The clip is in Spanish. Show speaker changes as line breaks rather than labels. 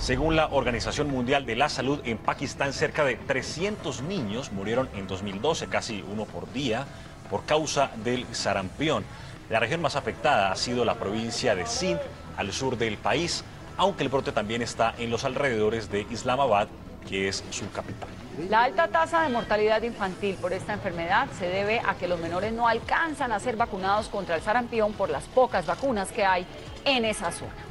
Según la Organización Mundial de la Salud, en Pakistán cerca de 300 niños murieron en 2012, casi uno por día, por causa del sarampión. La región más afectada ha sido la provincia de Sindh, al sur del país, aunque el brote también está en los alrededores de Islamabad, que es su capital.
La alta tasa de mortalidad infantil por esta enfermedad se debe a que los menores no alcanzan a ser vacunados contra el sarampión por las pocas vacunas que hay en esa zona.